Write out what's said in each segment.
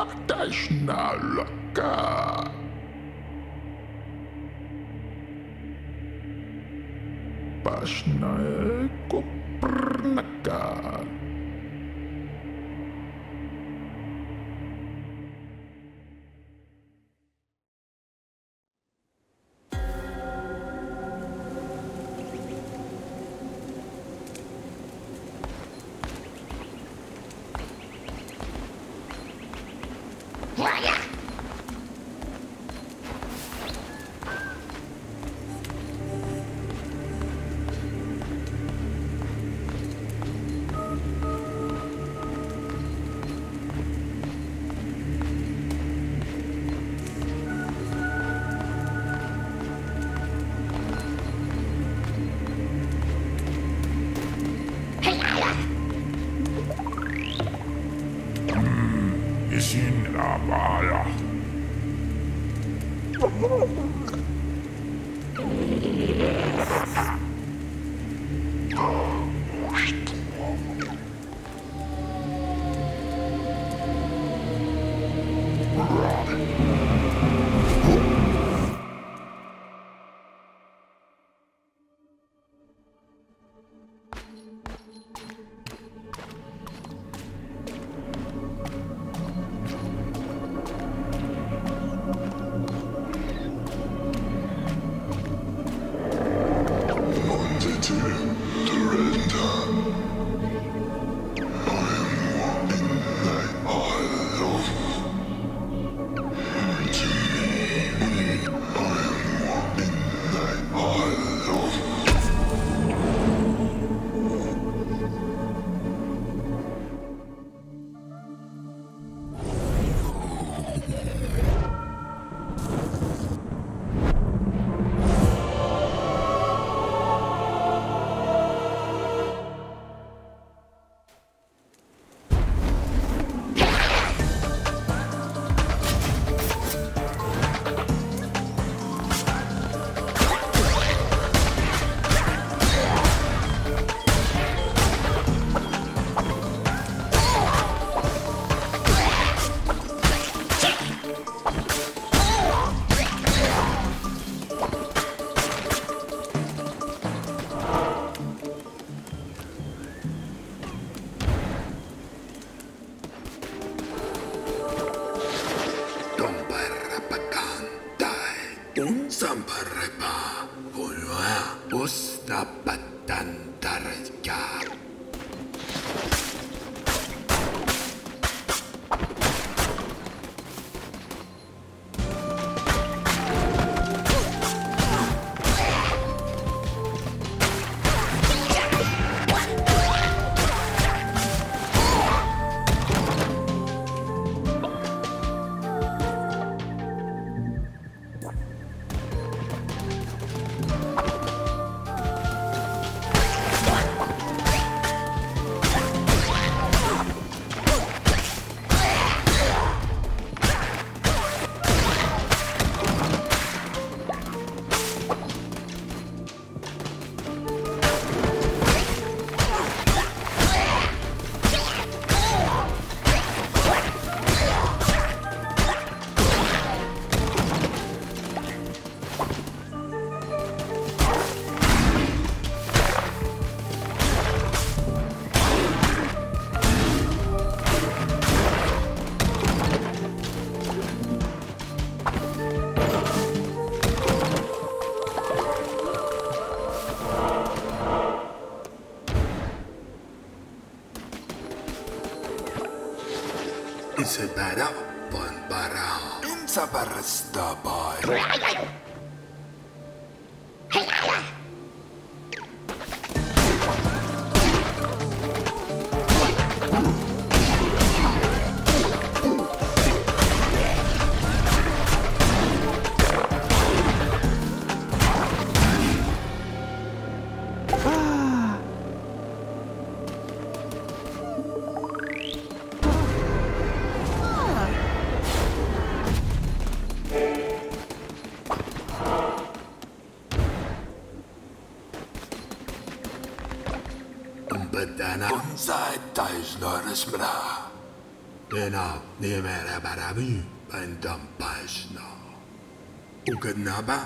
Patashna laka. Pashnae koprnaka. Isin Isabara, Bonbara, Insabarasta boy. tena nimere barabü, ben dampaşna. Ugnaba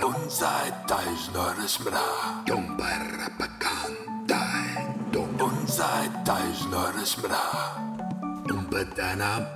Don't sei tais noras Bra. Don't barra pa cantai. Don't sei tais noras mra. Don't badana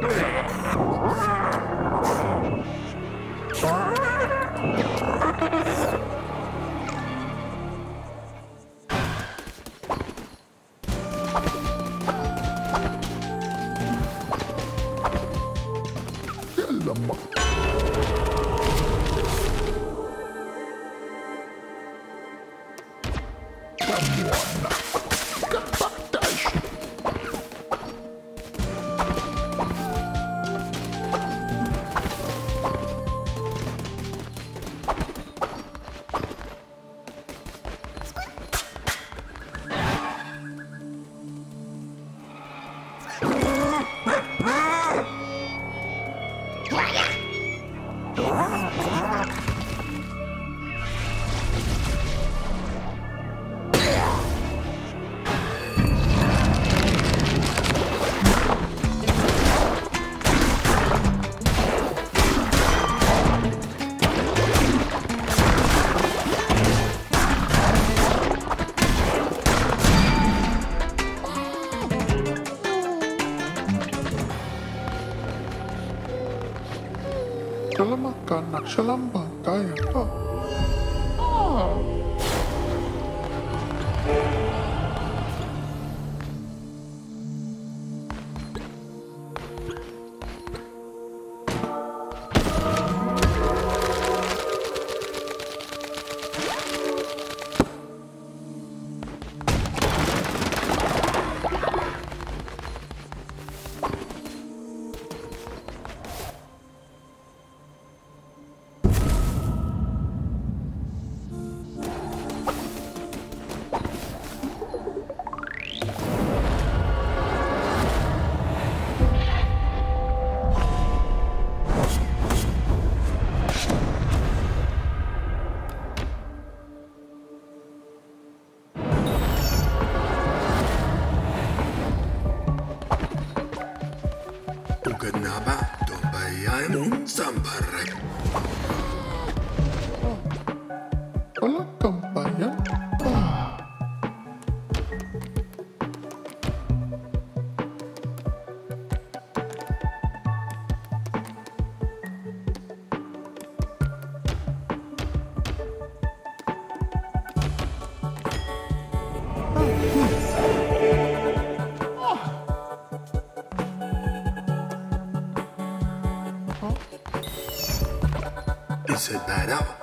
Kyllä mä koin now. What? Kapatais now. Huomalla no. Pasnae koprna. Kyllä mä vuonna. Kapatais. Selama Shalom. Isetarab pon parao.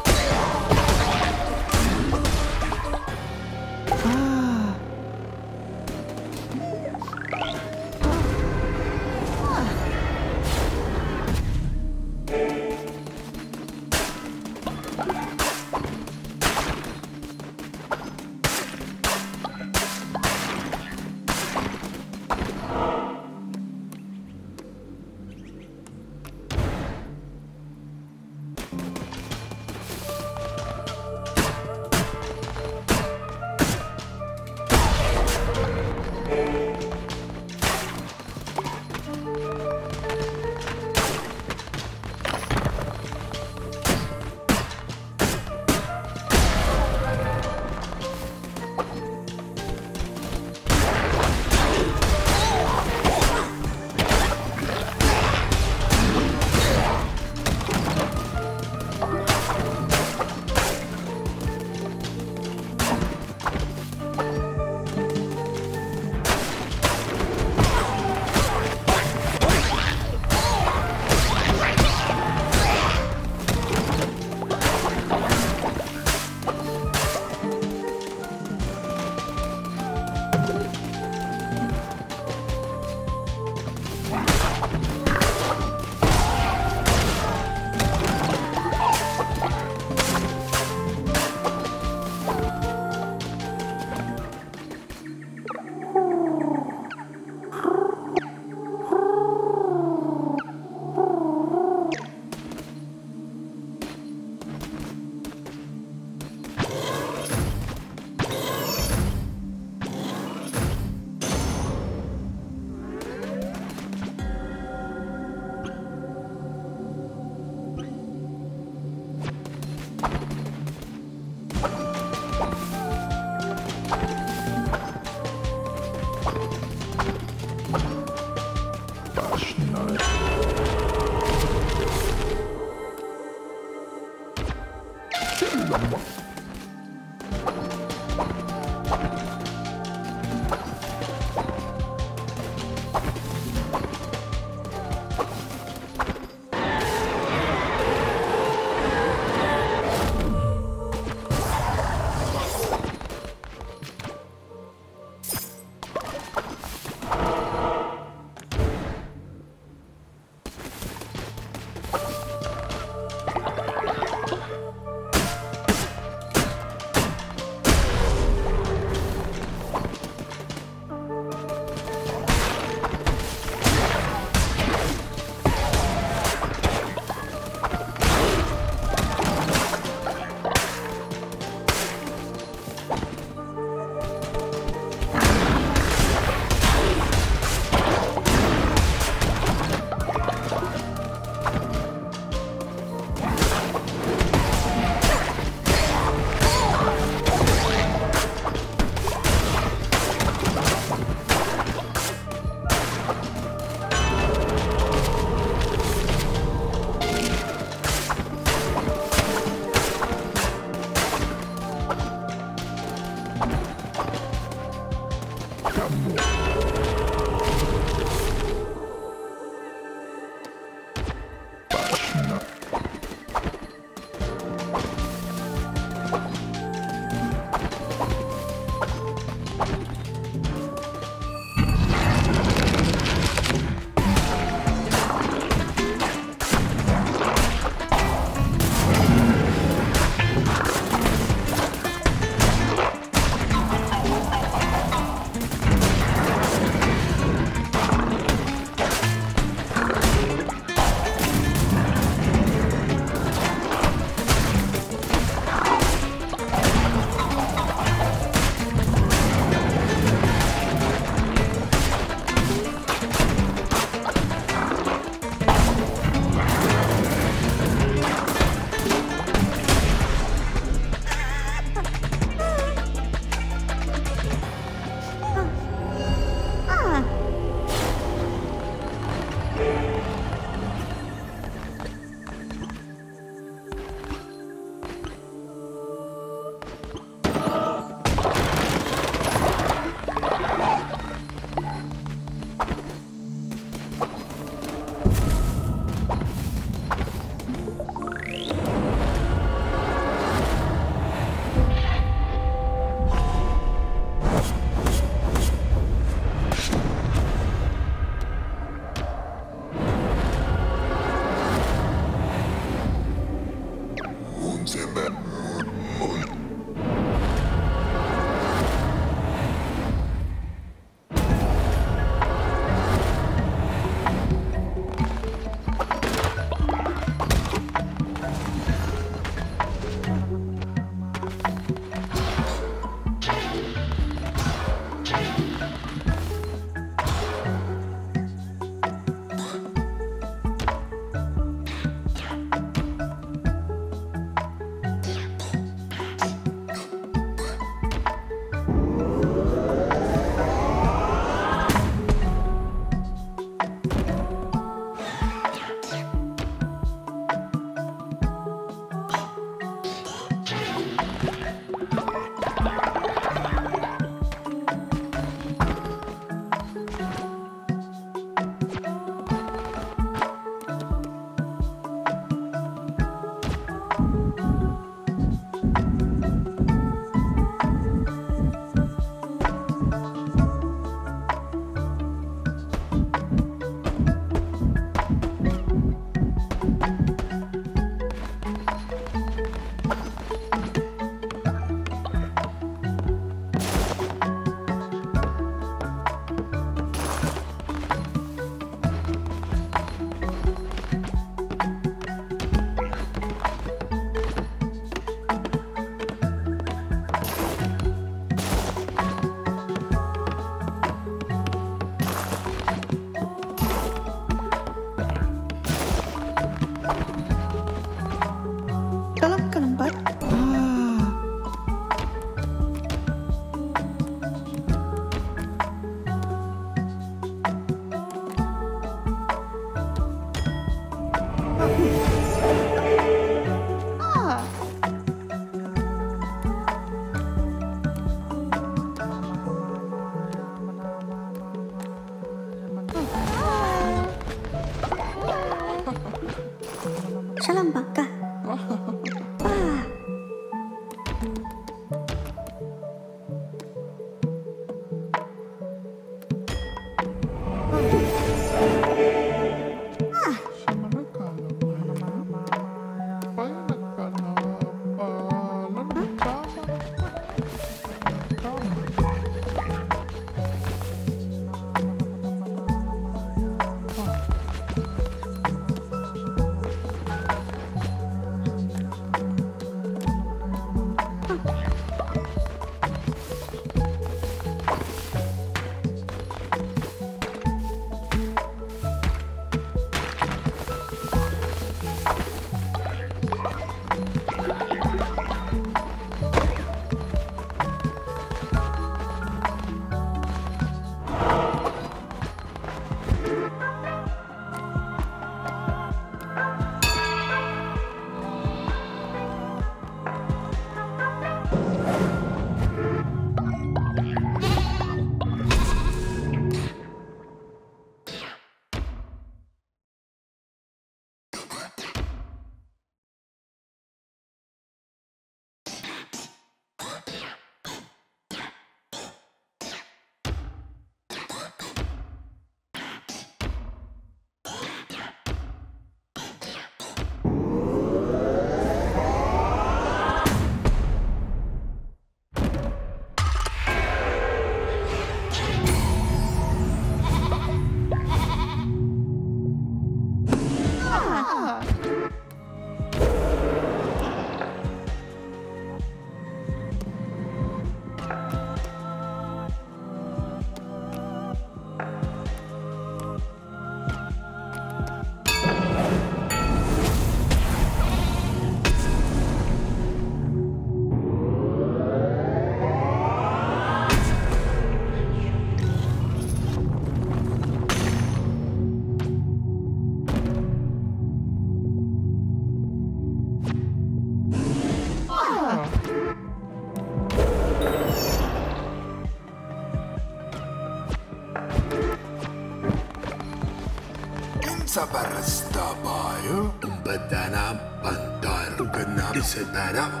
Ugana isetara panbara.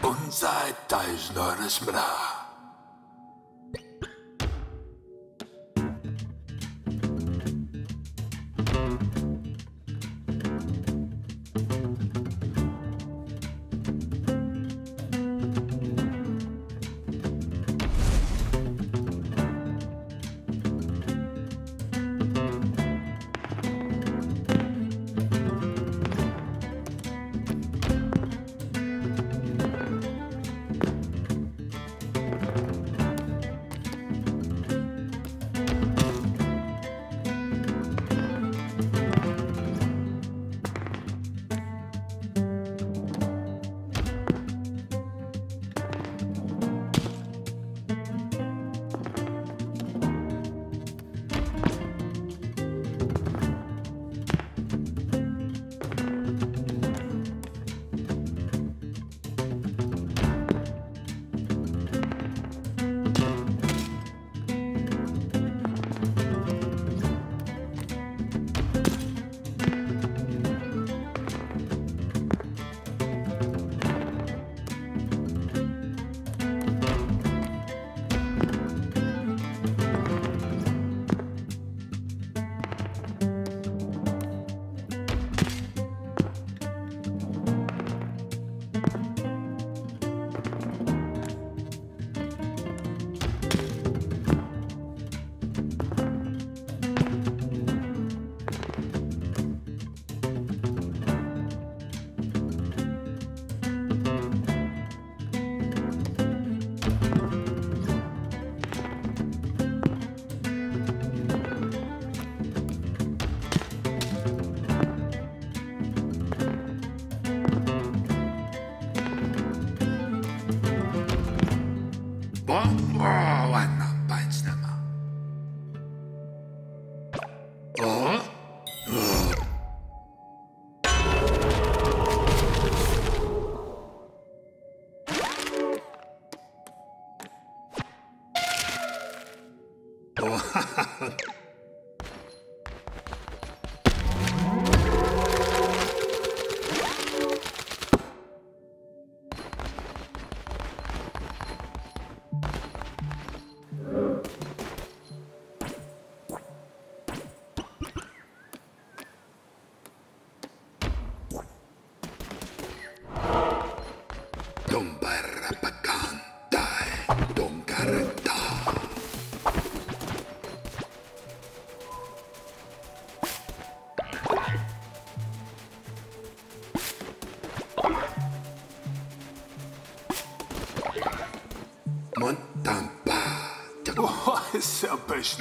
Und seit Unser Deutsch neues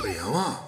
可言吗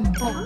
그럼. 어.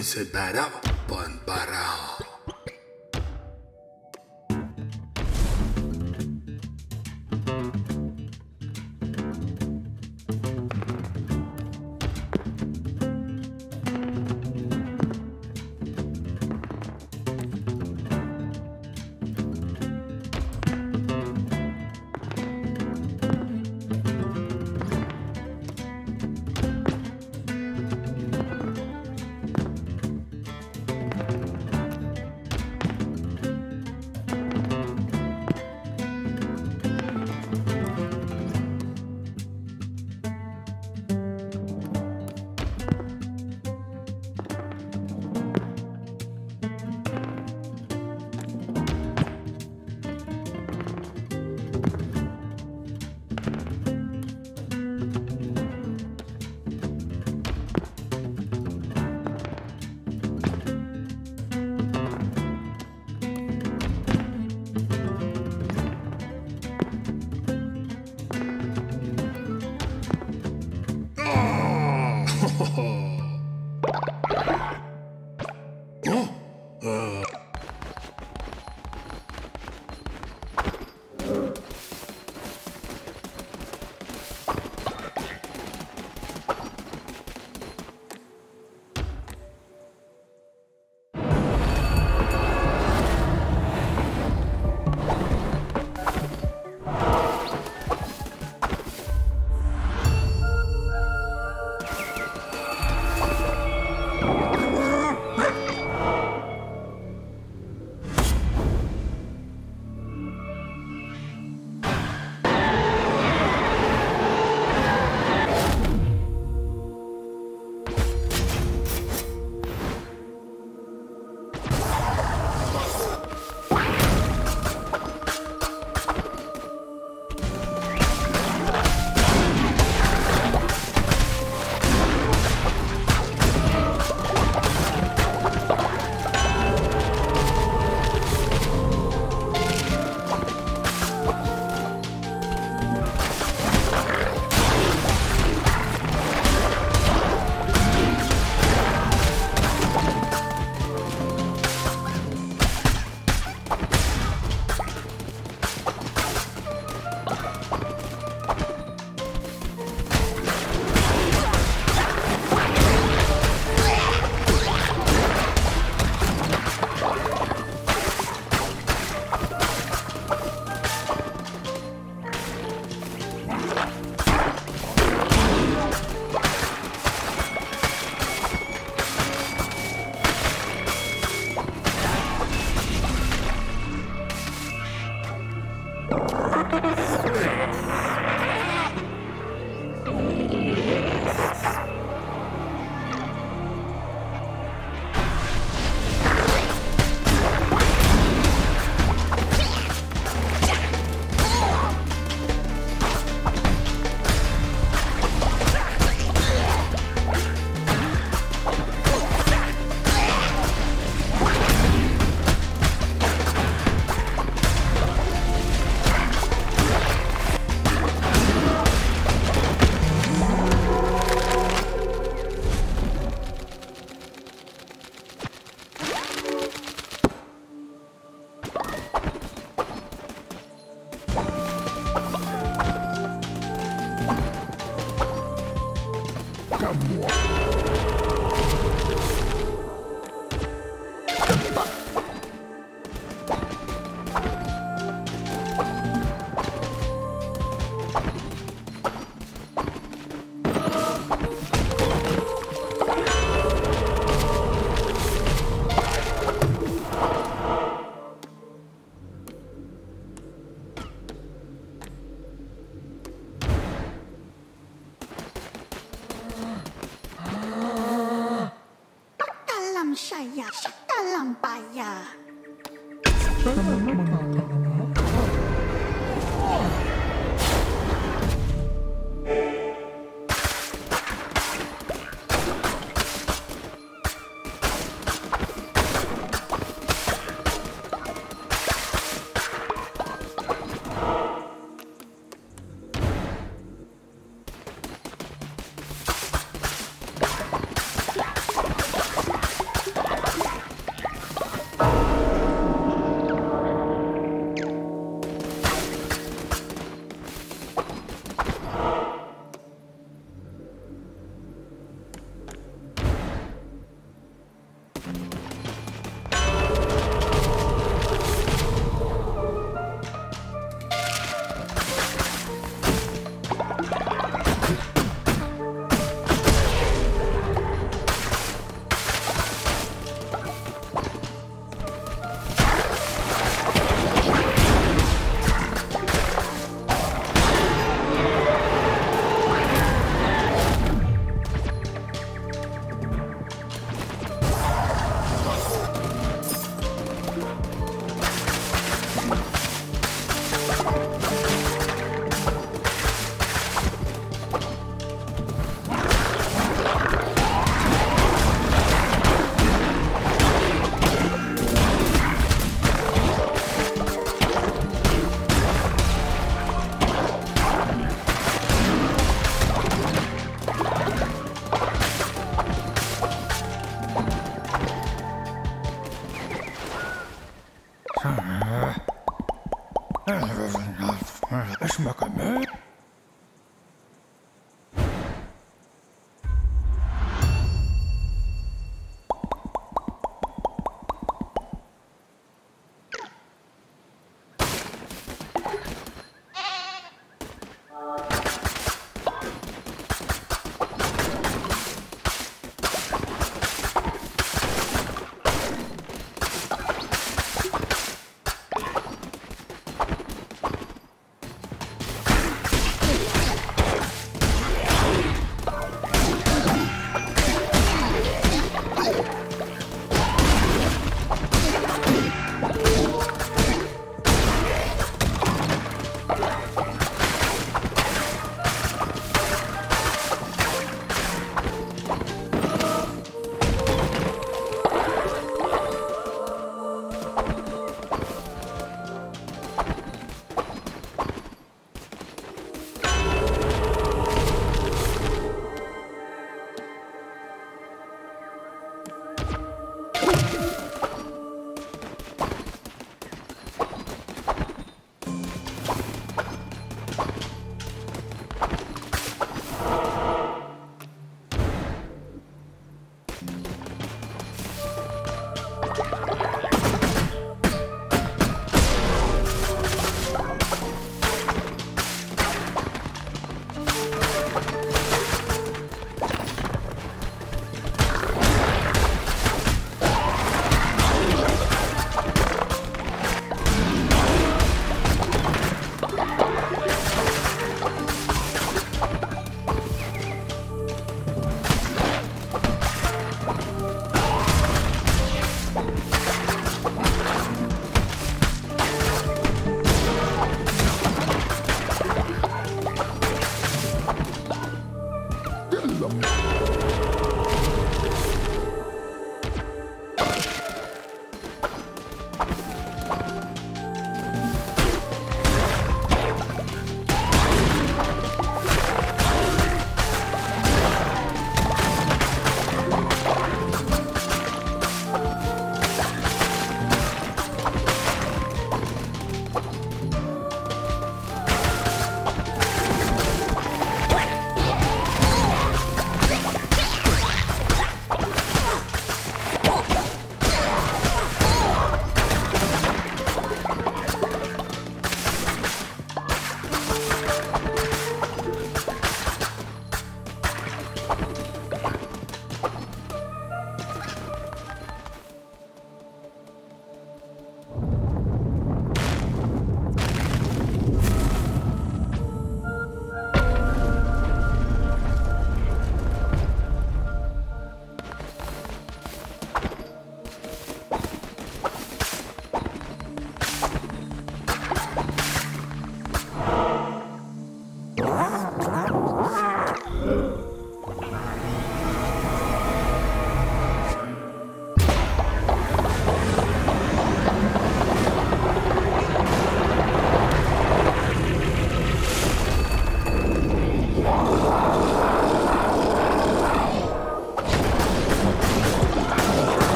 Salam po. Isabara Bonbara.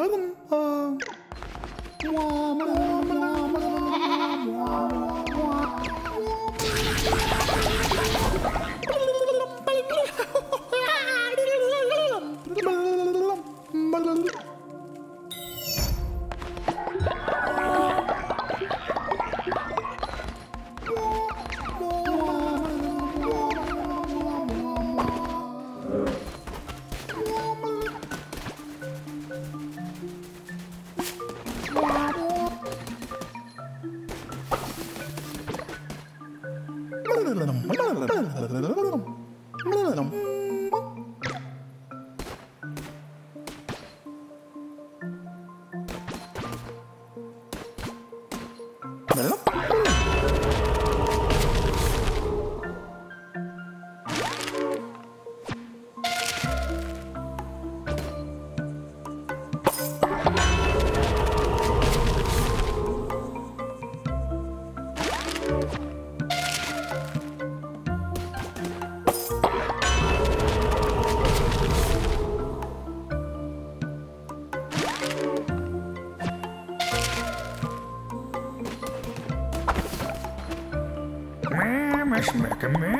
Wah, smack a man.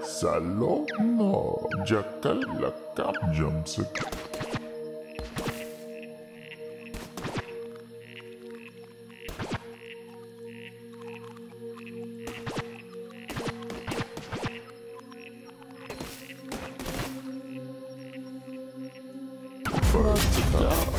Jakamasalo no Jackal Jakalakap Jamsuk. Uh, Salo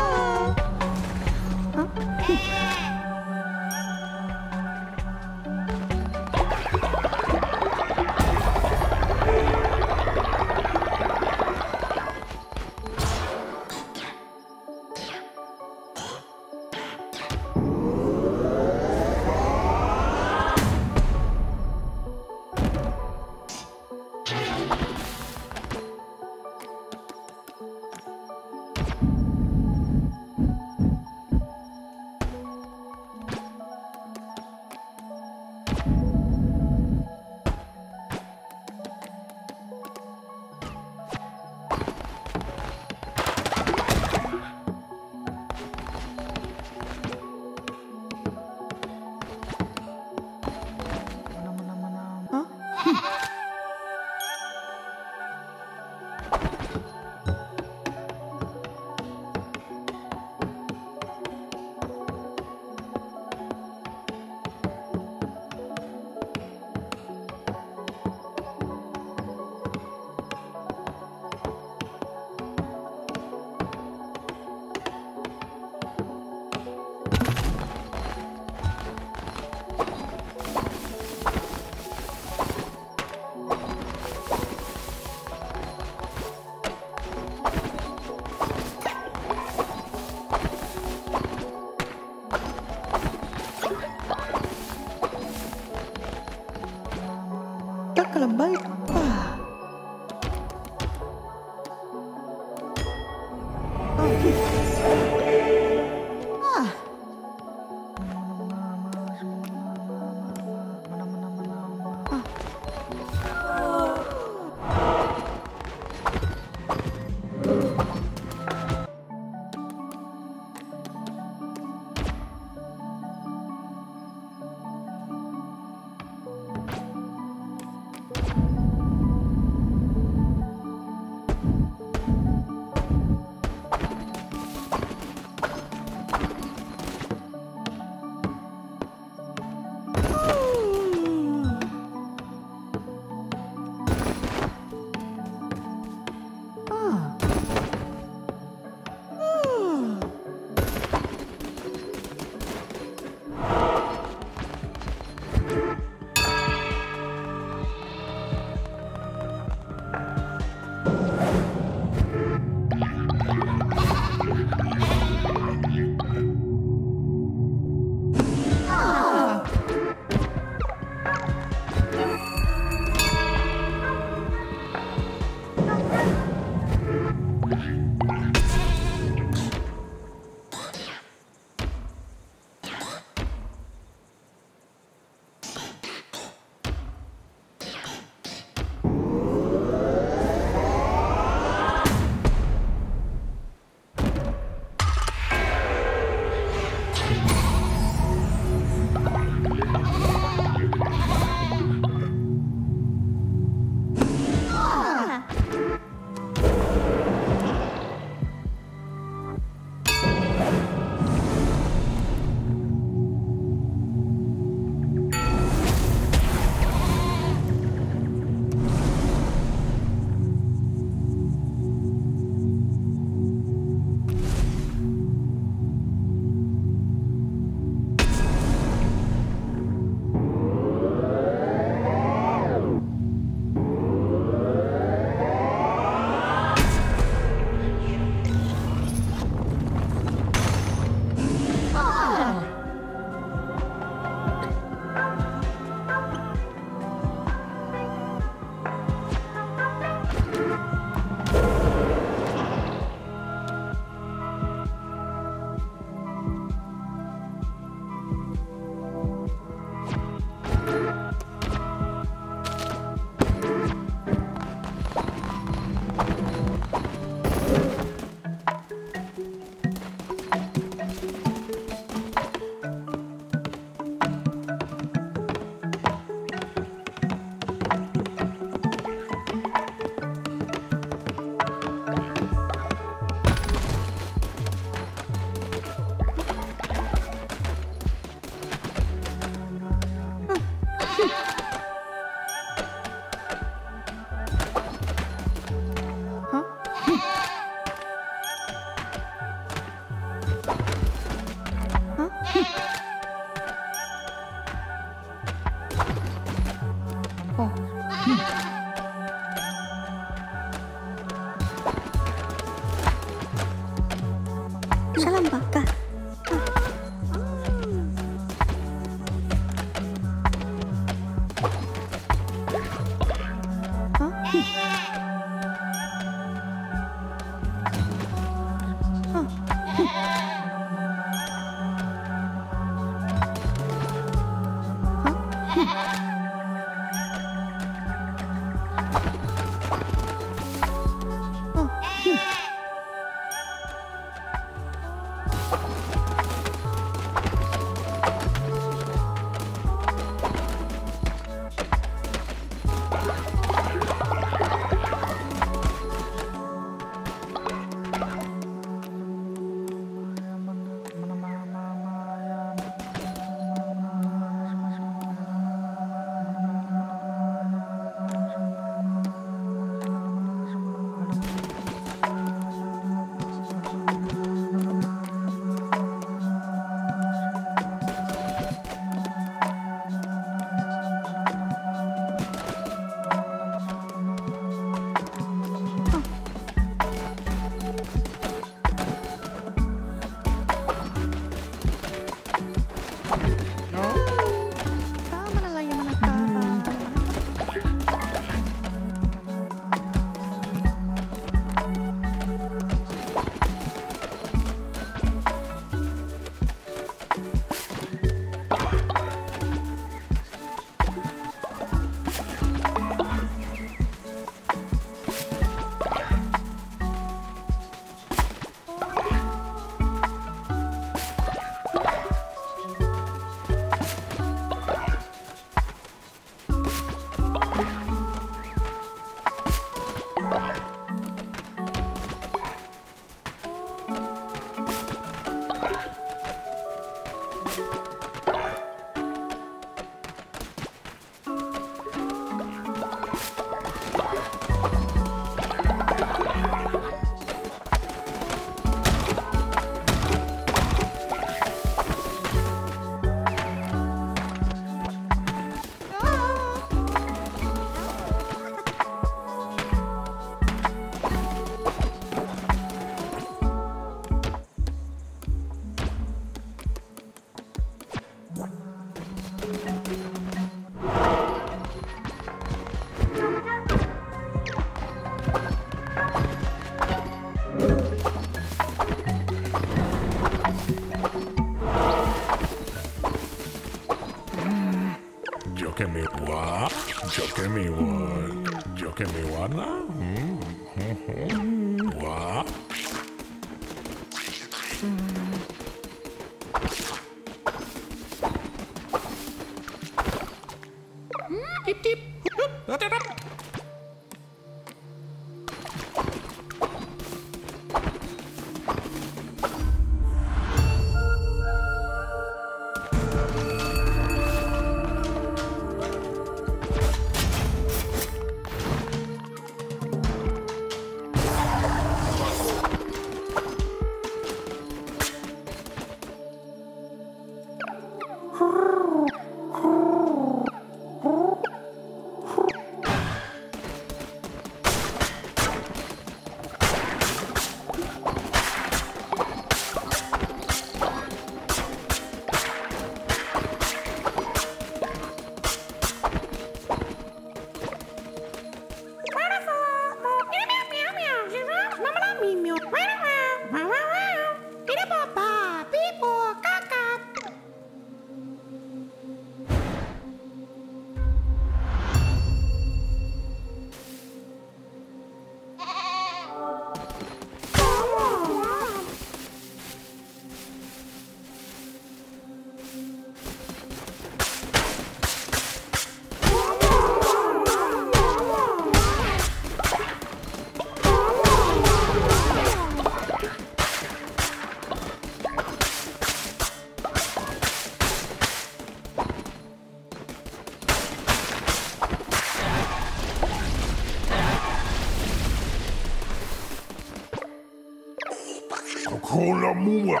mua.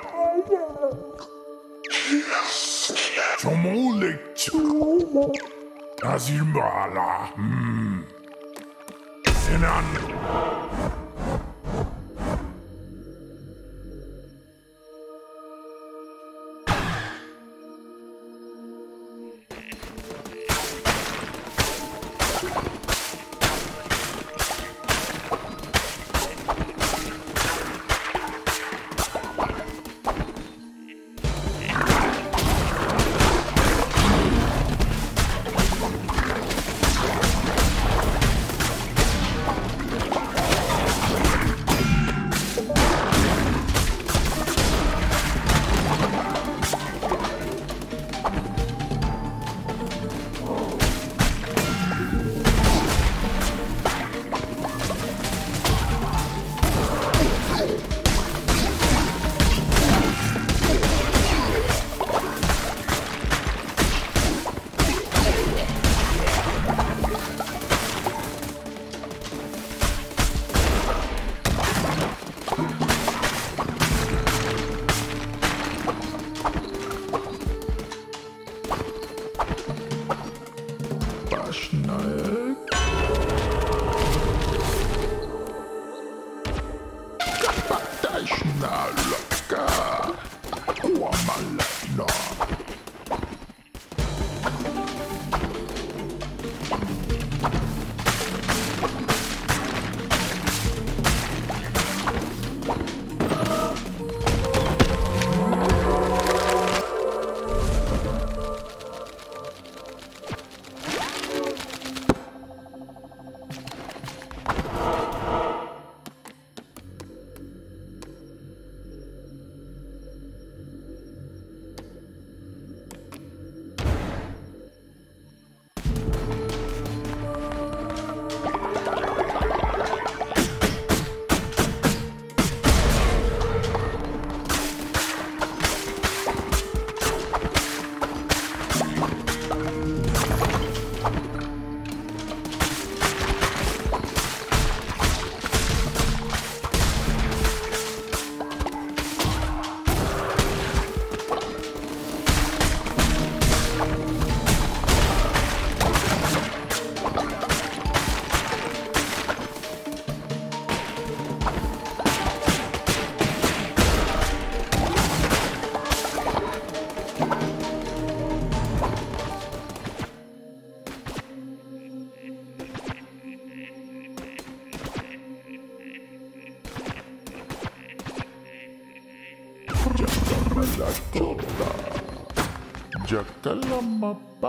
Tomolik. Azimala. Hmm.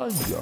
Jacalamapayan.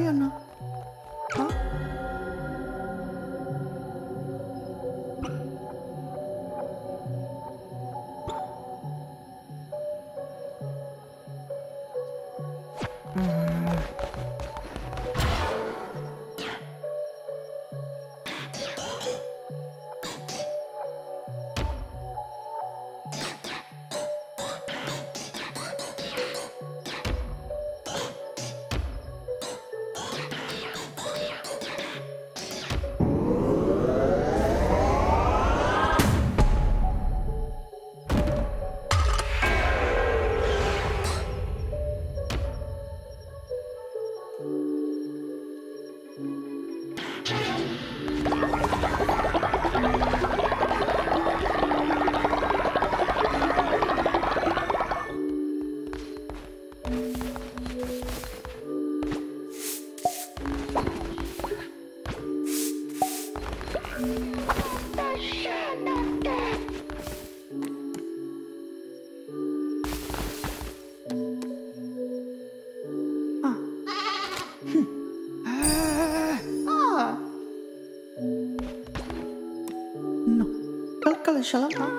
Sayang know. 了，什么？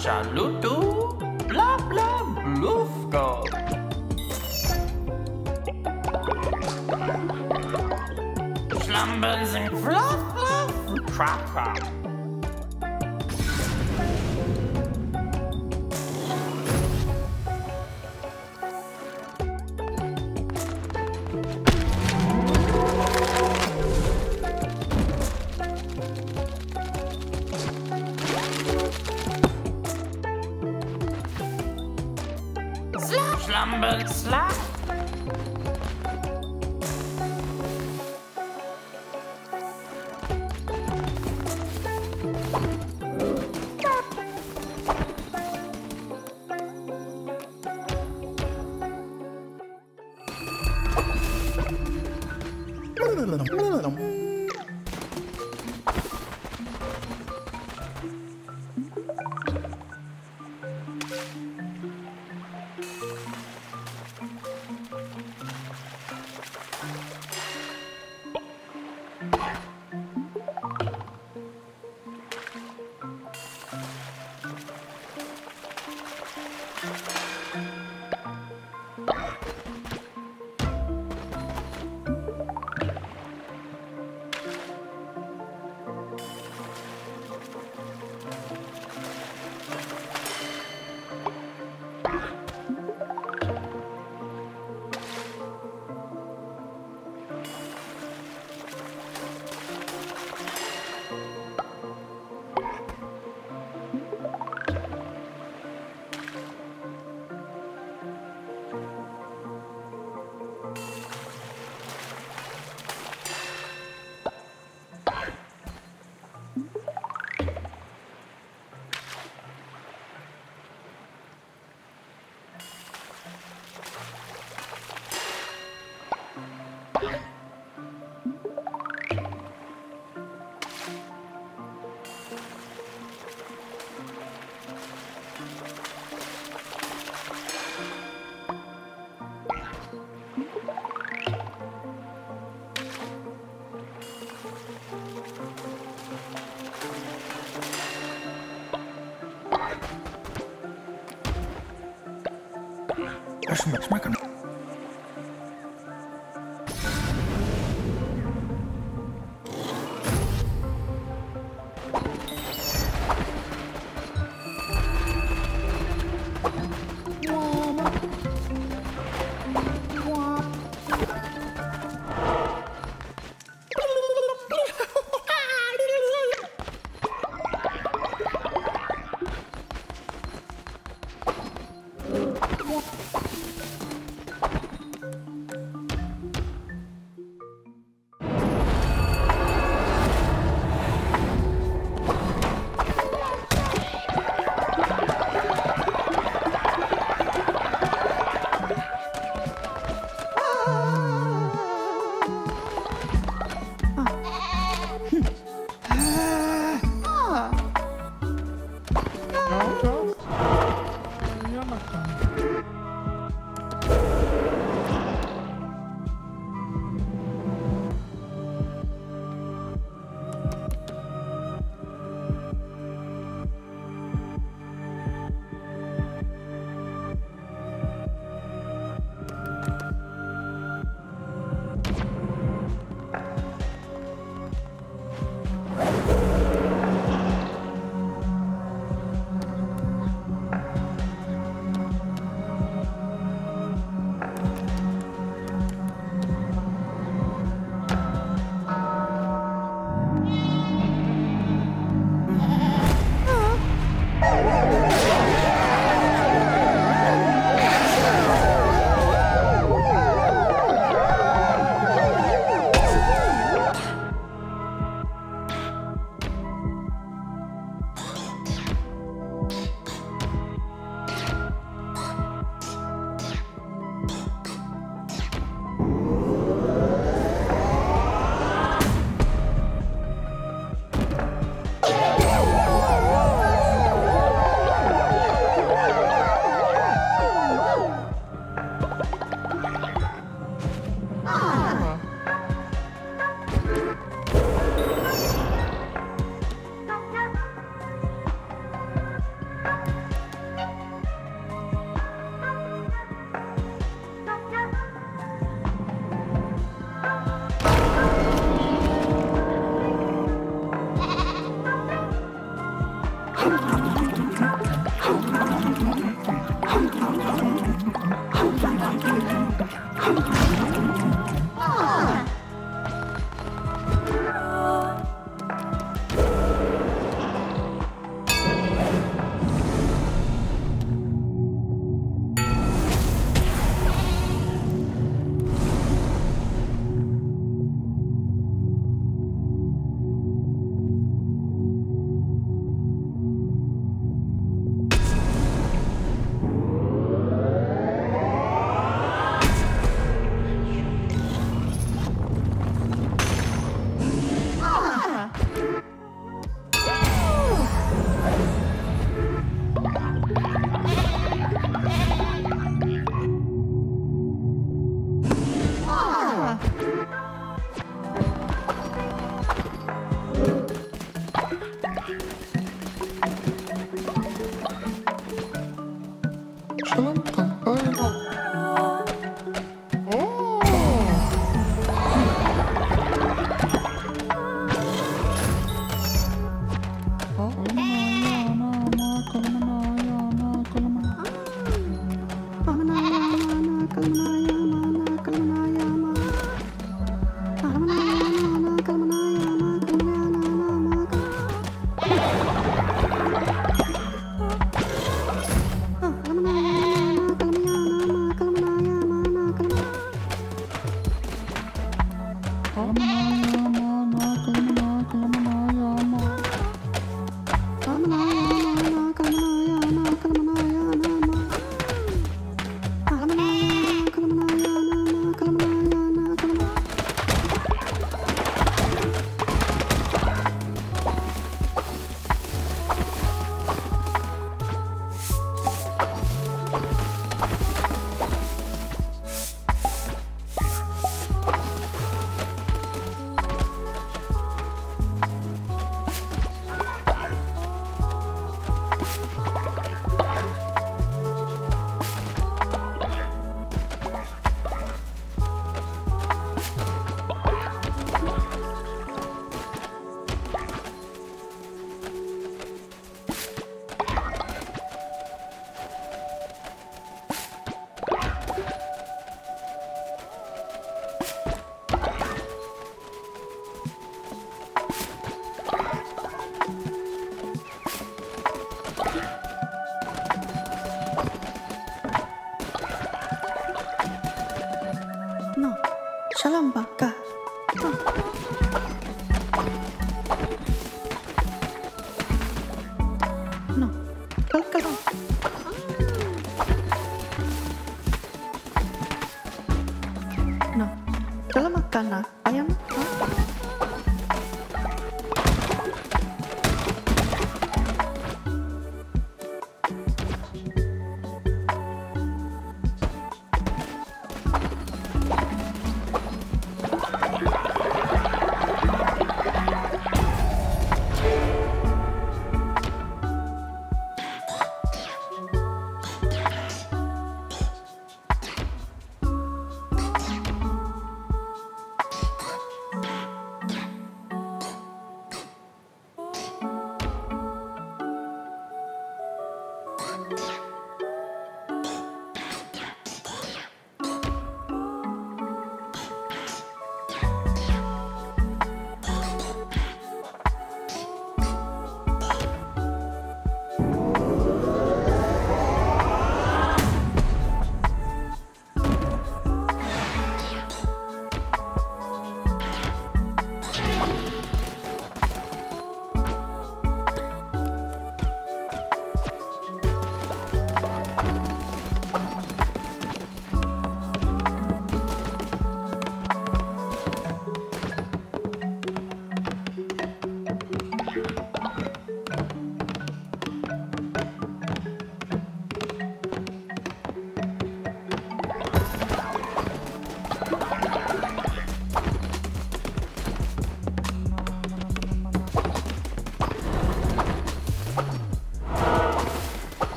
Sha,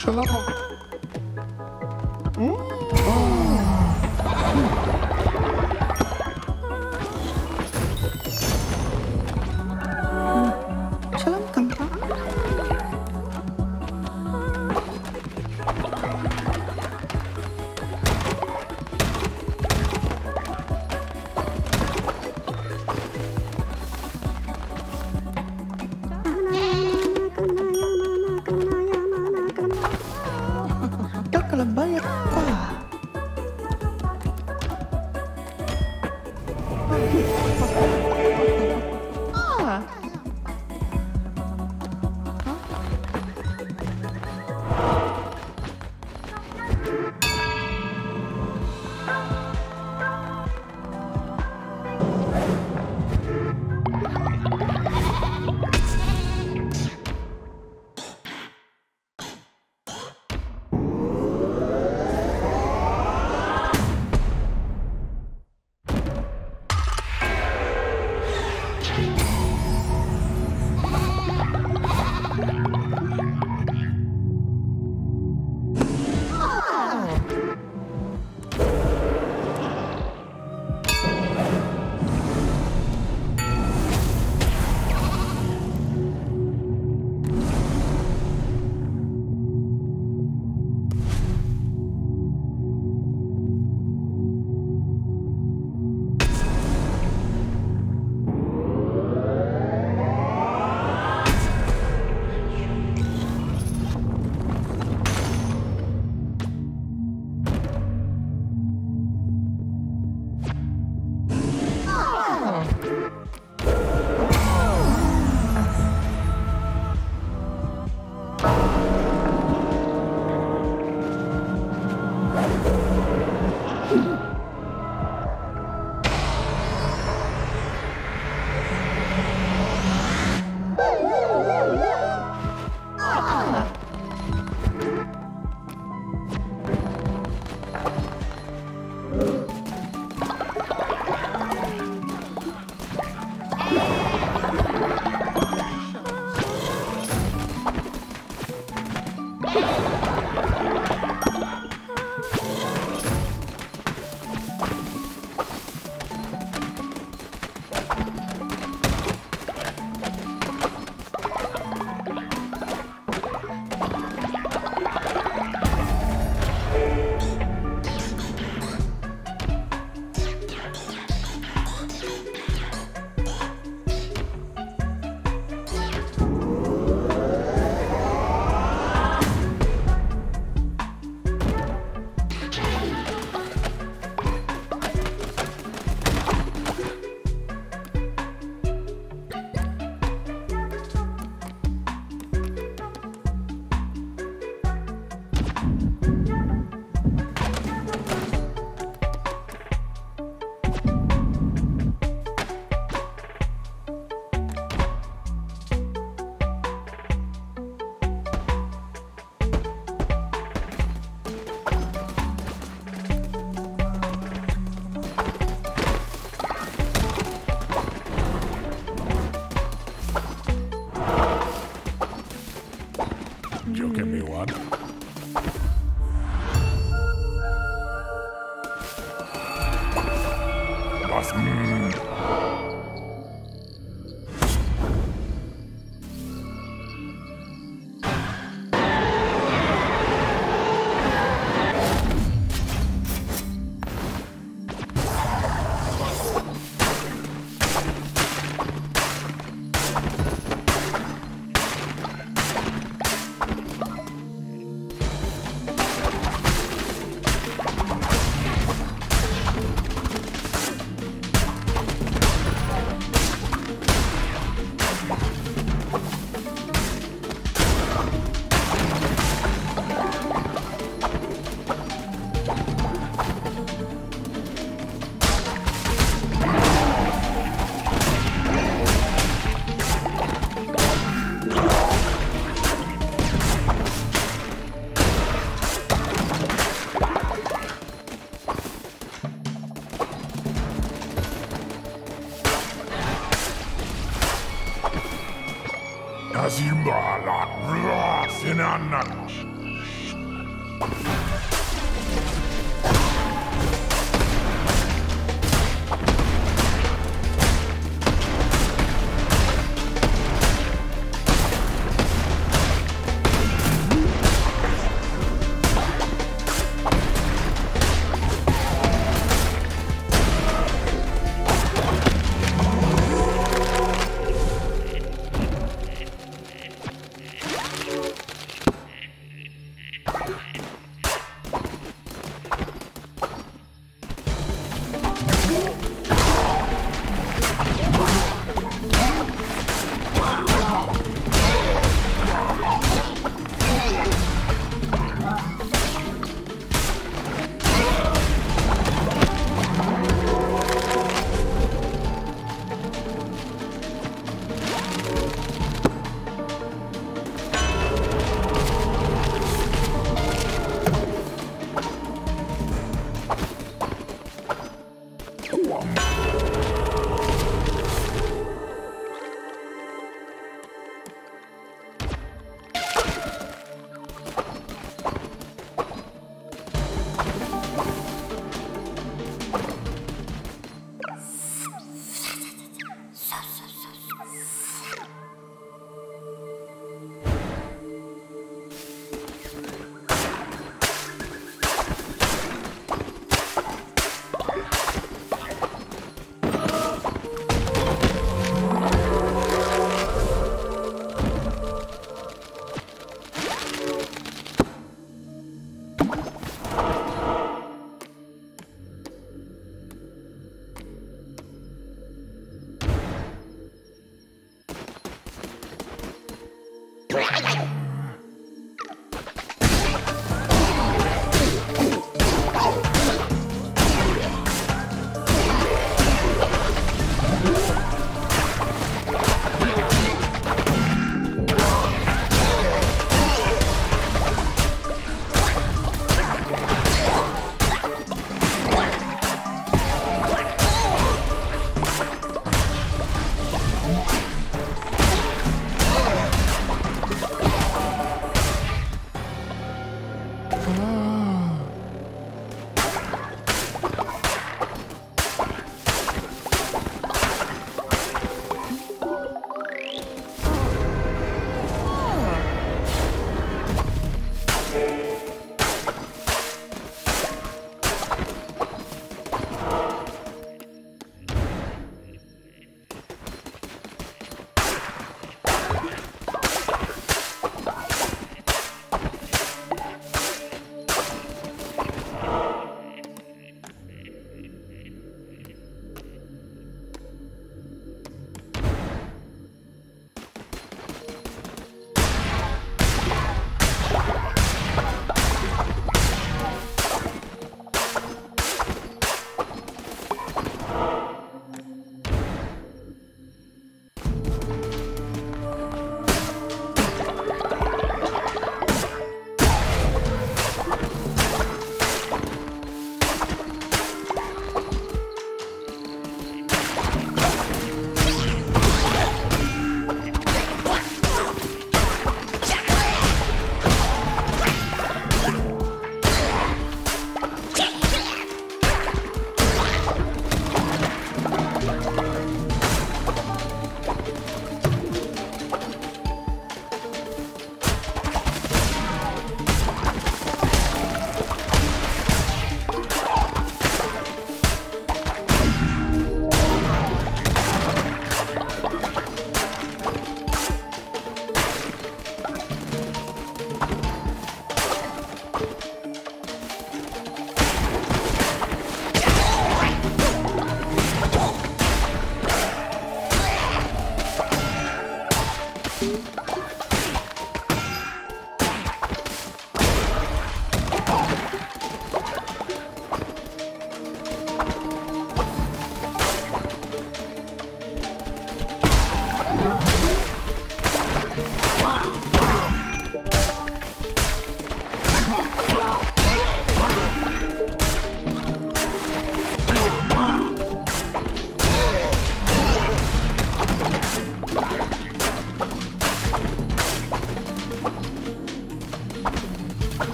Shalom. Shalom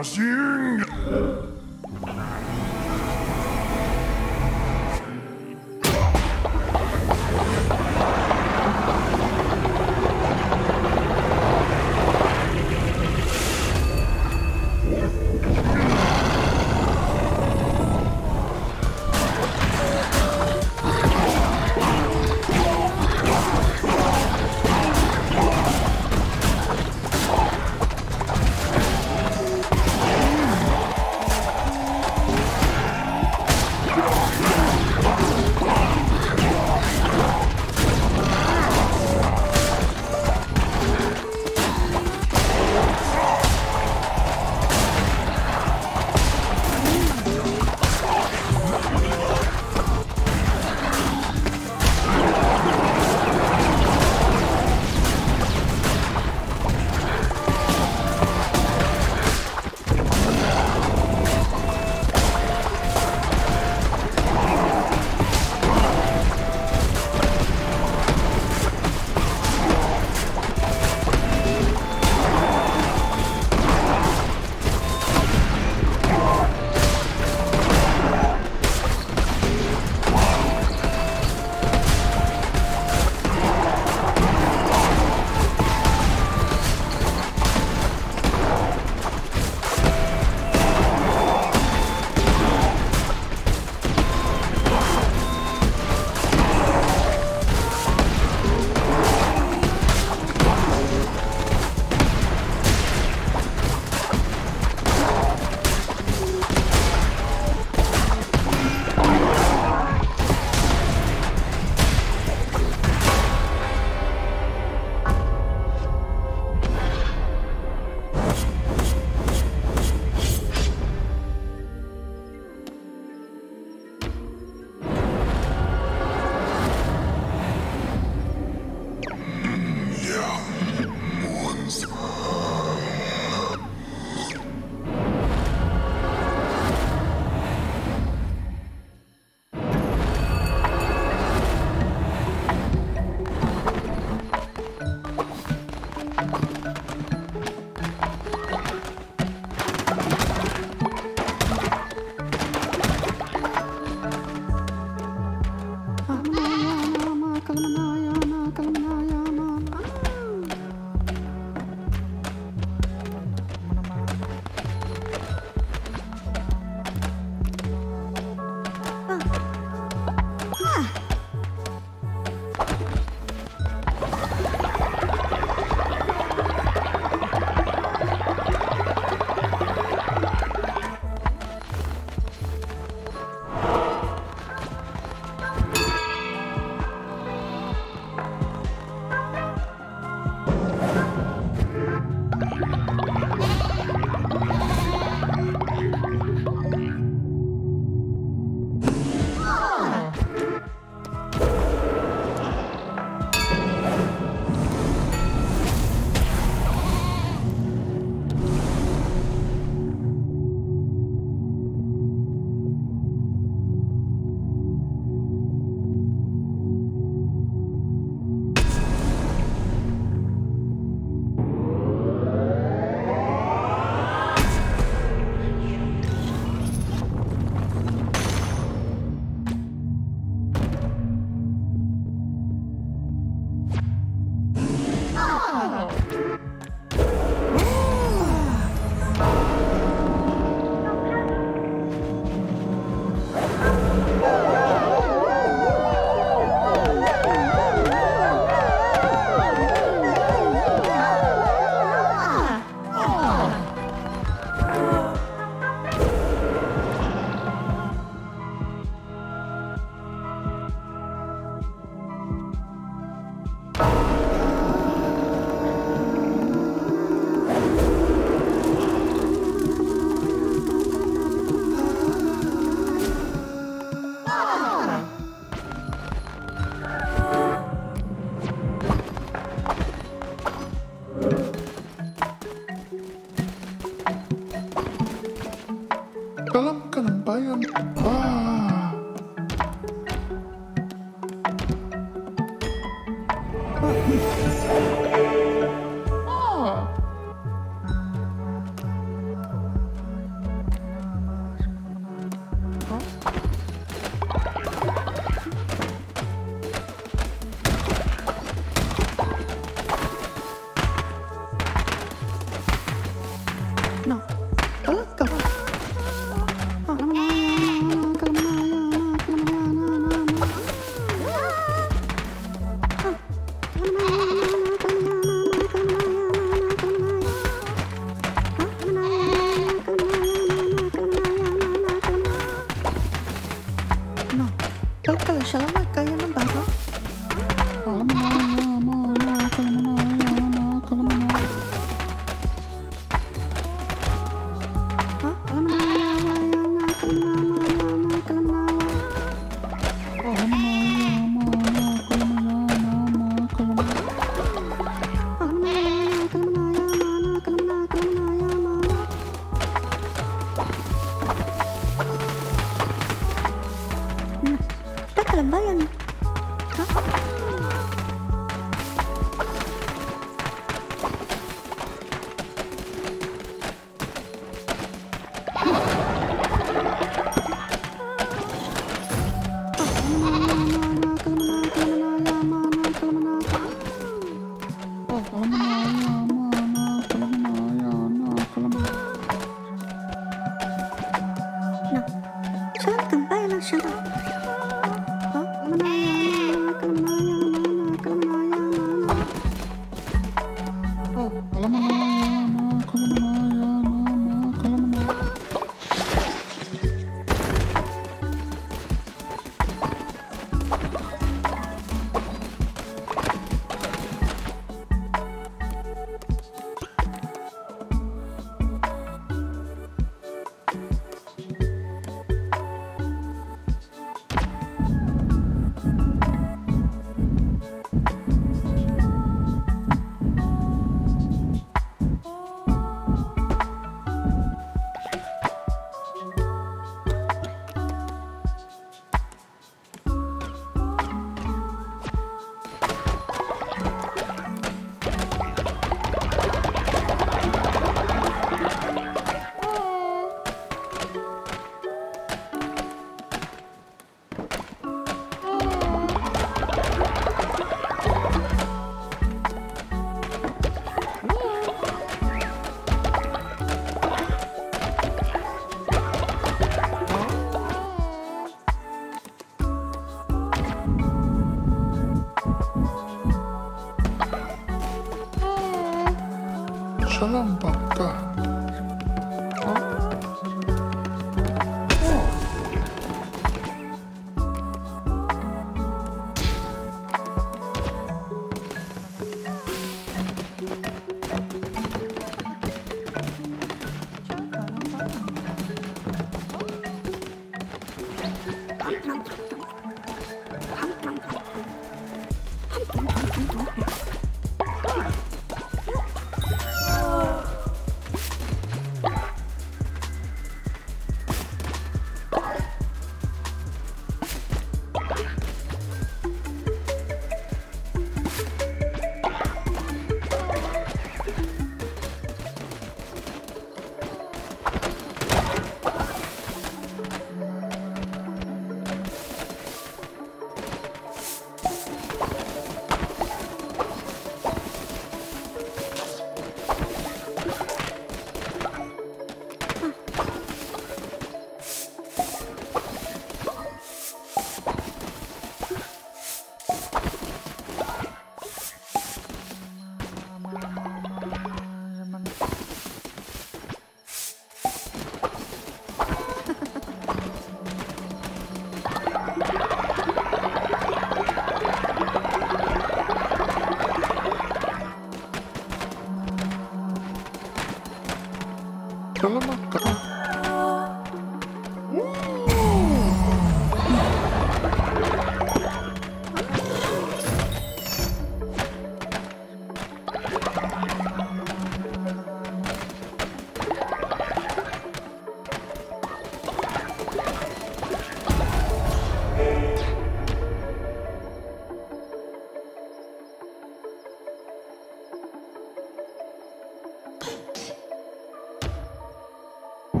Moras gäng!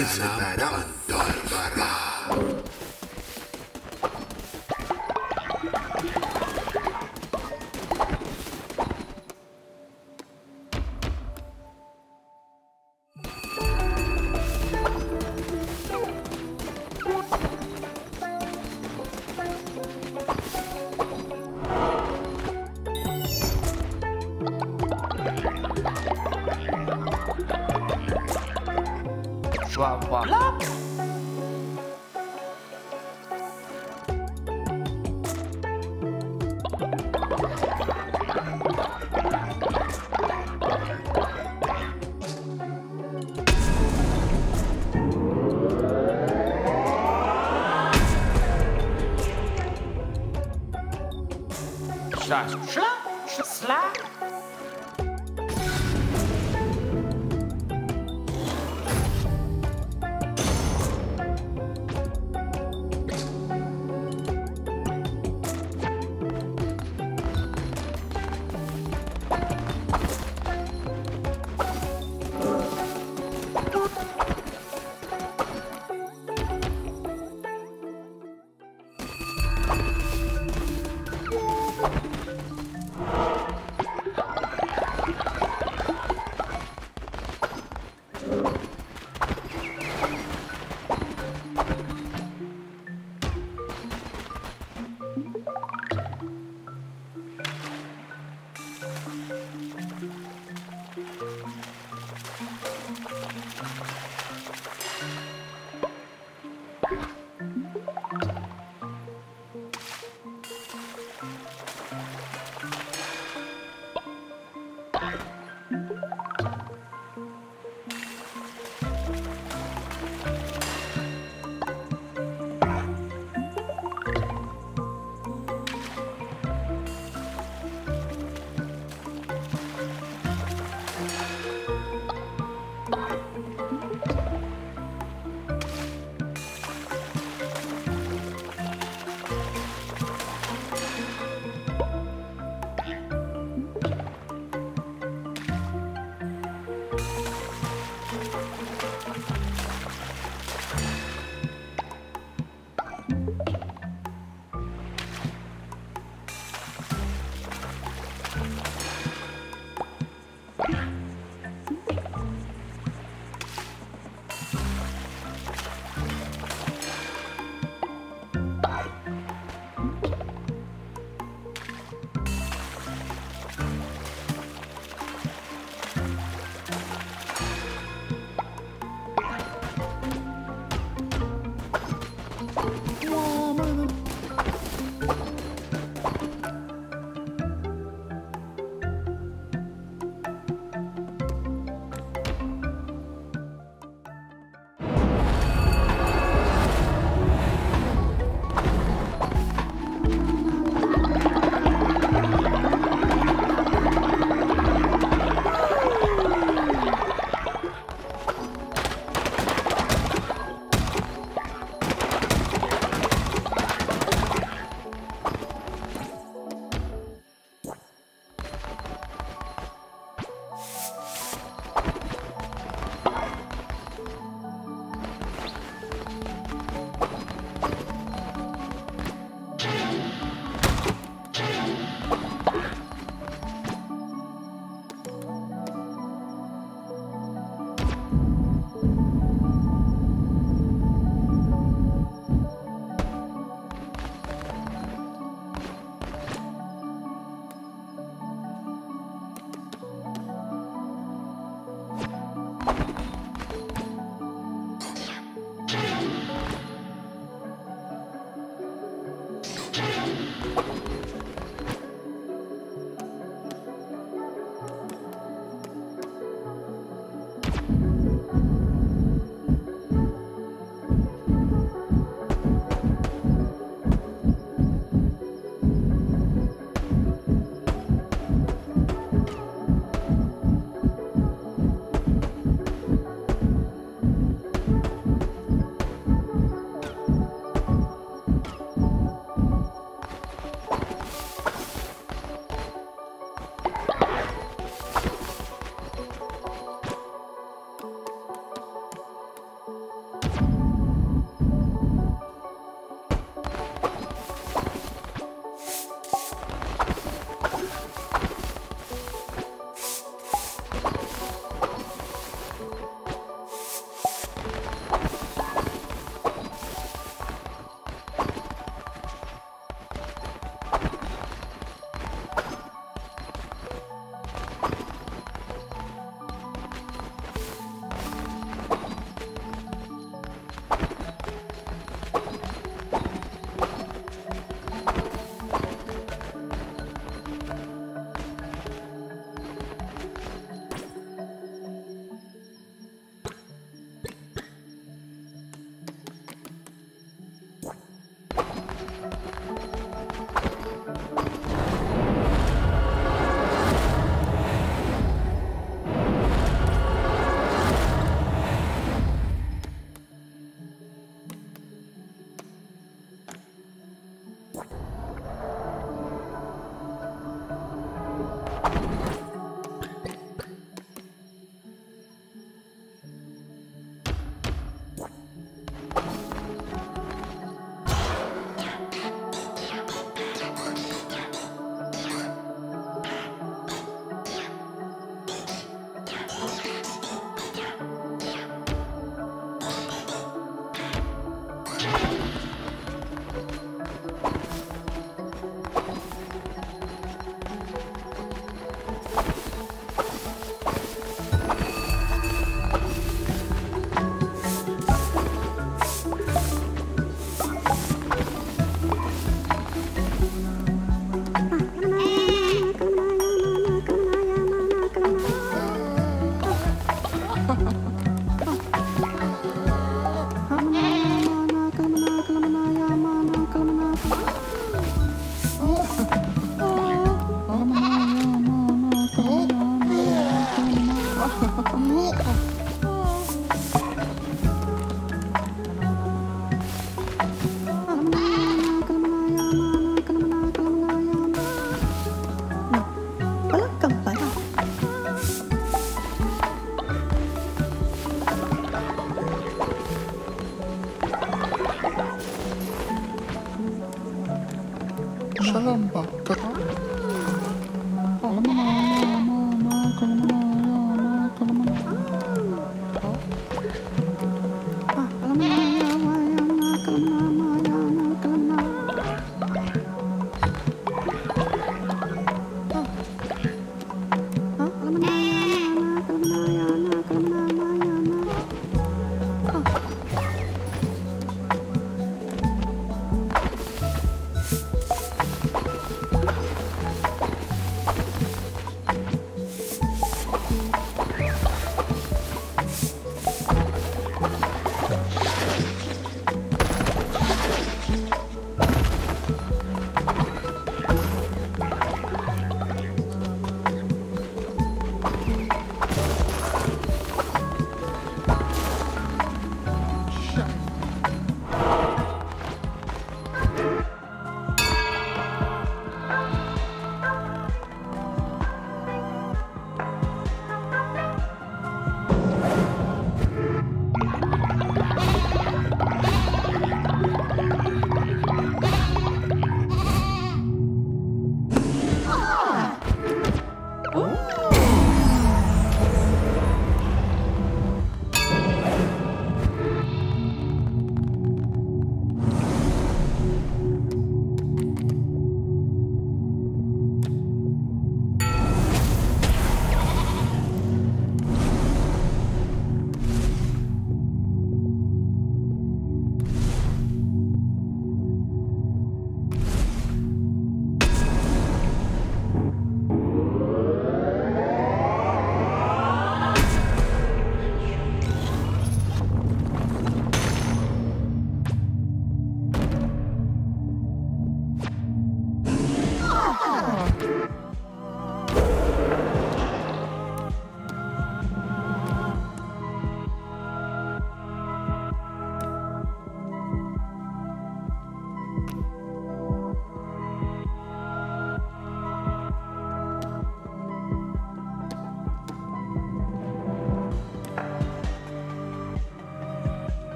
Bedalam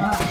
啊。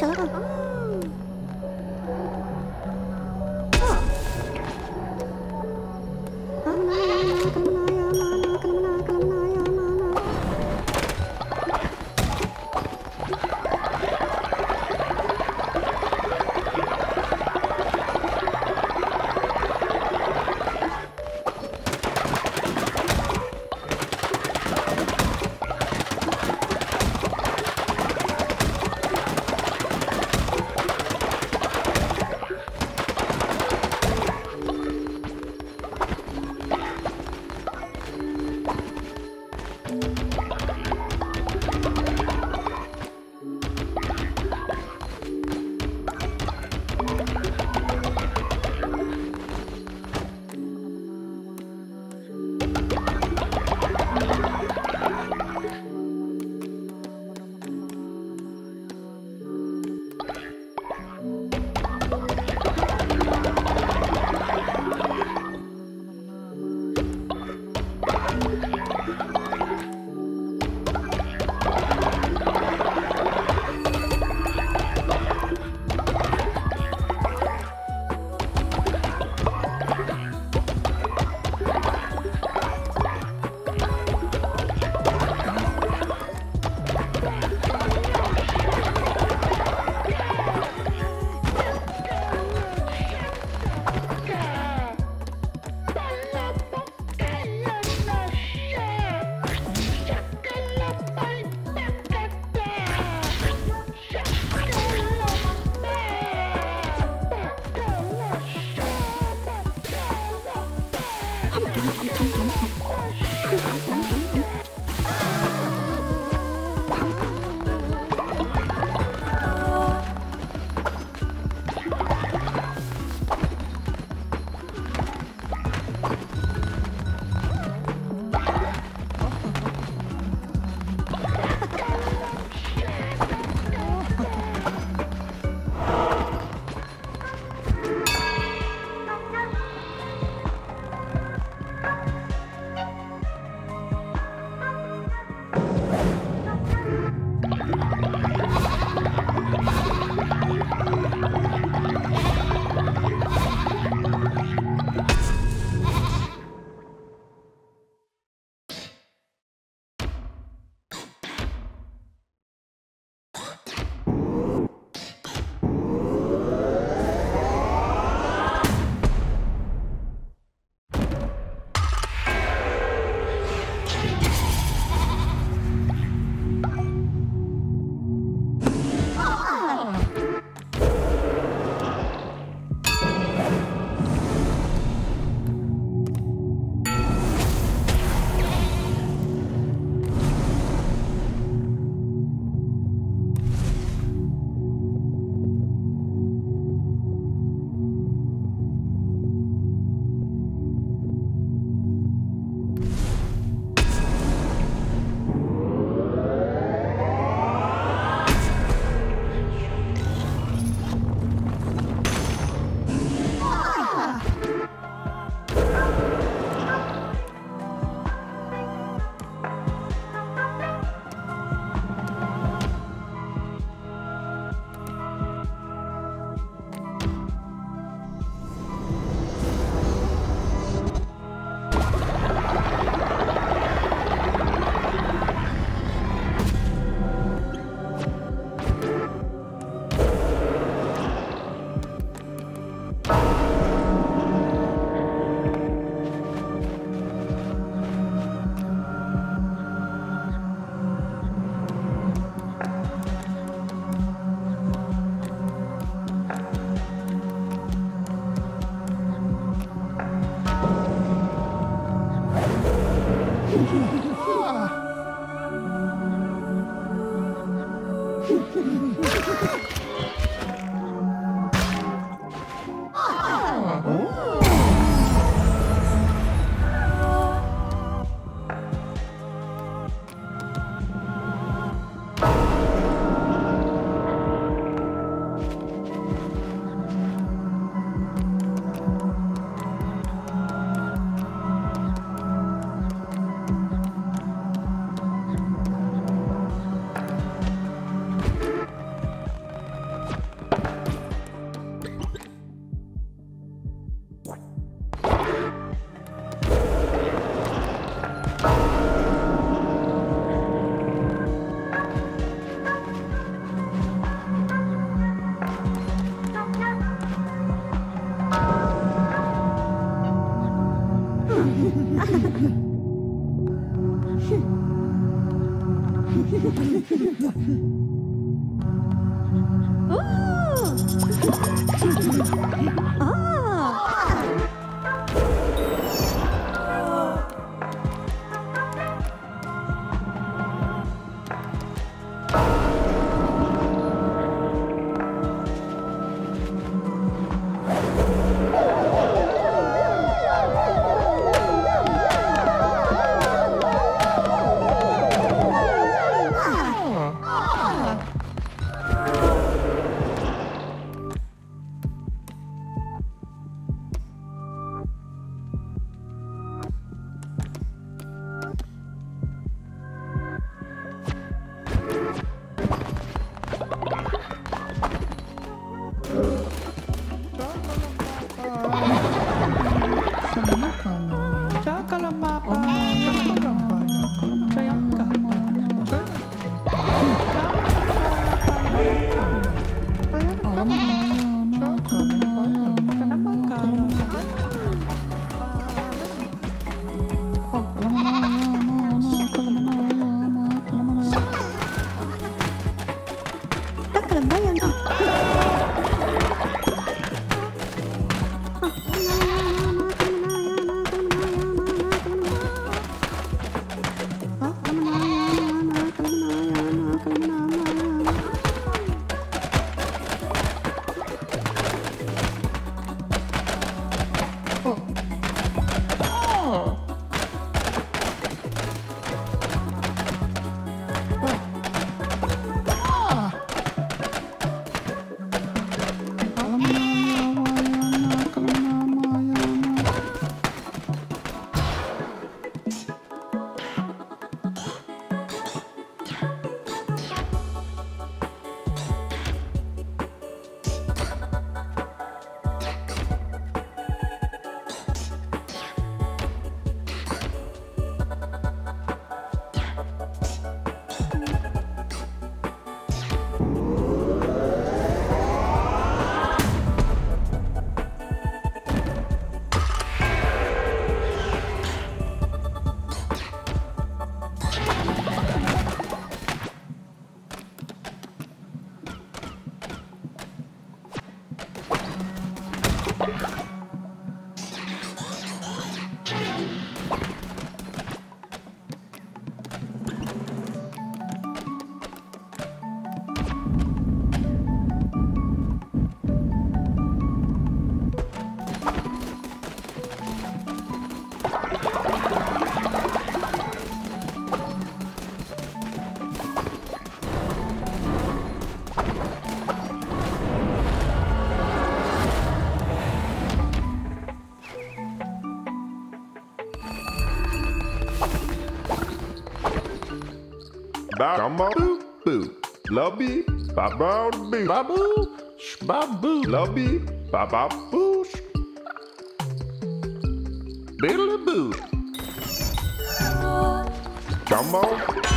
inşallah. 아! Come on, boo, boo. Lubby, ba ba boo, ba boo, ba boo. Lubby, ba ba boo. Biddle boo. Come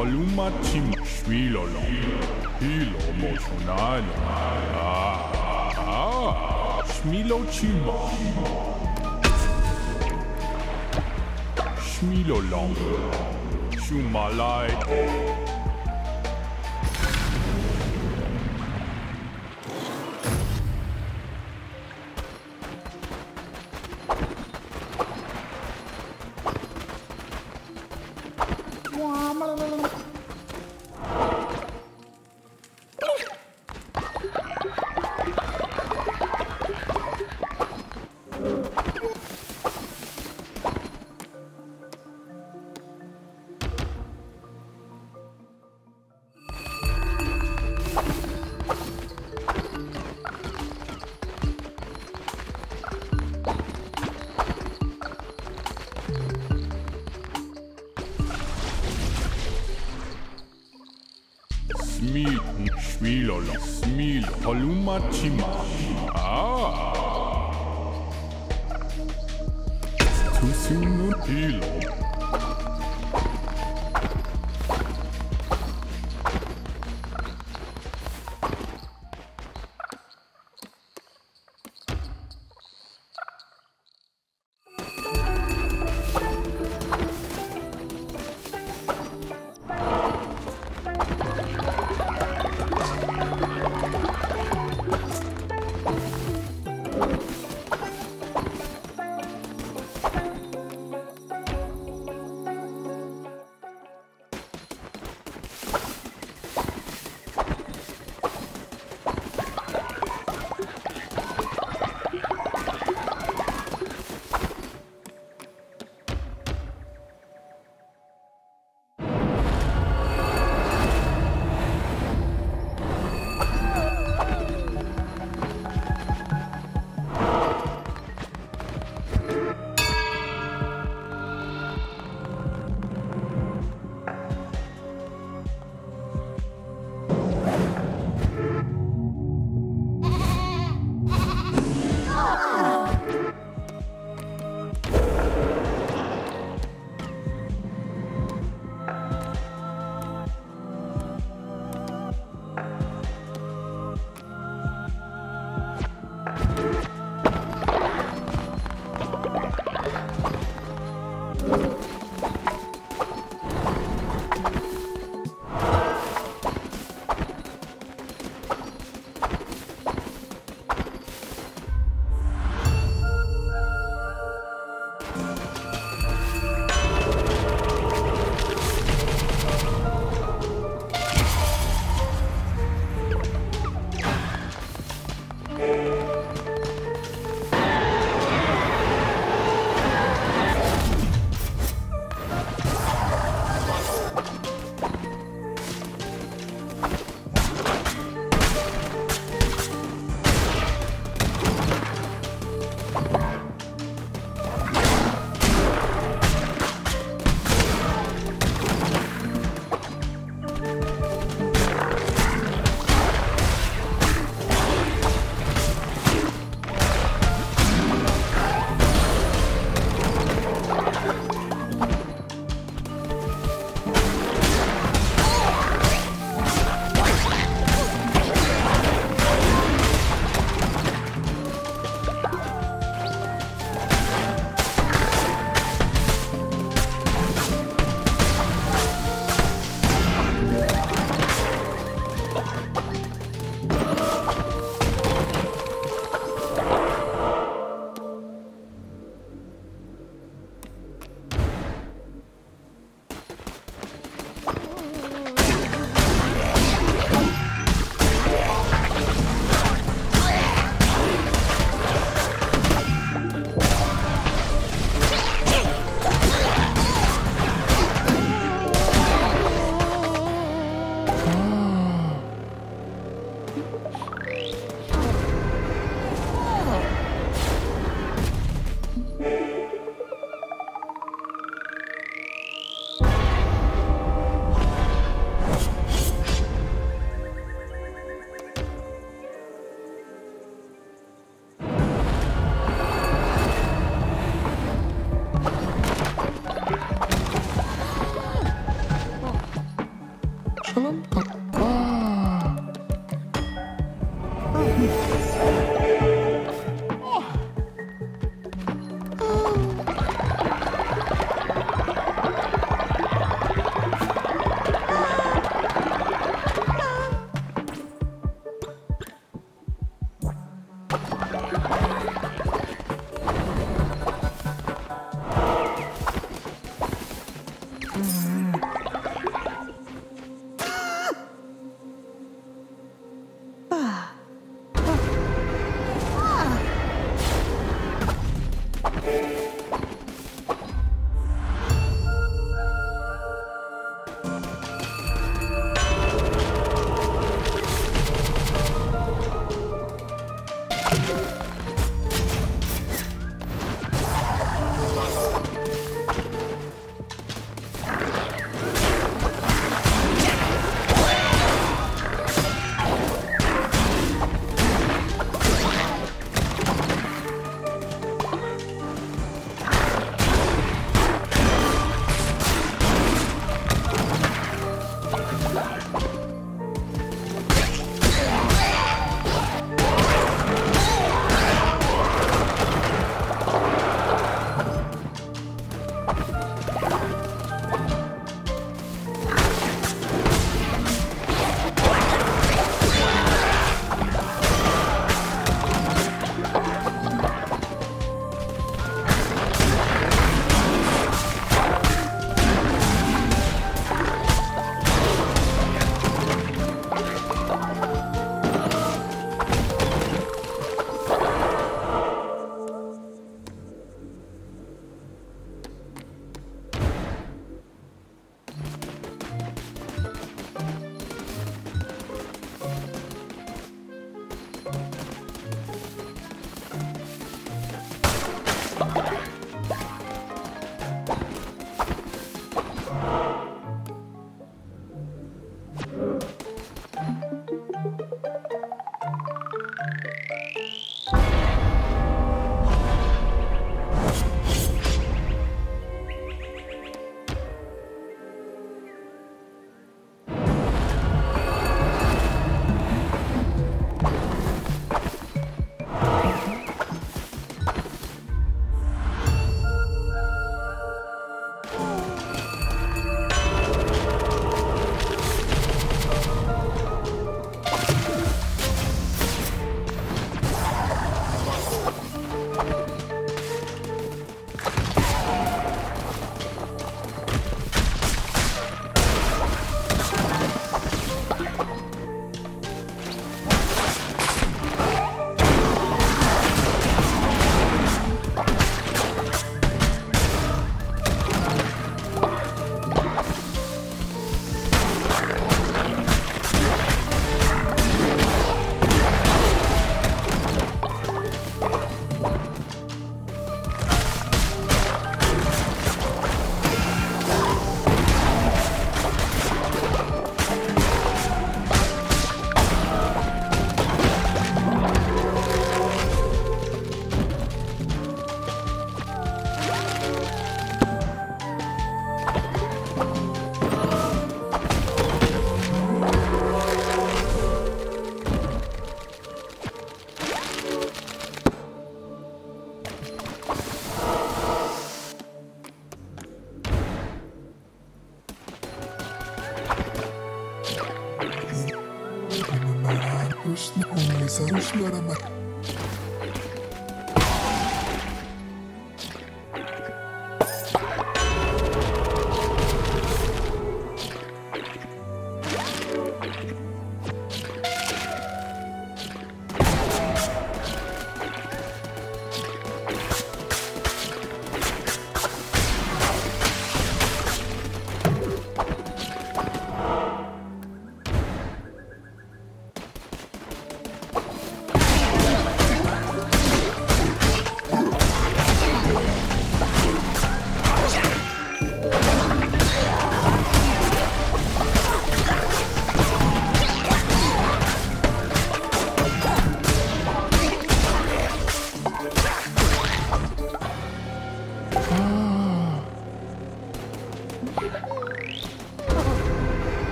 Tusunuluma, Paluma Chima, Shvilolo, Hilo Moshunano, Ah, ah, Shmilo Chima, Shmilo Long, Shumalai.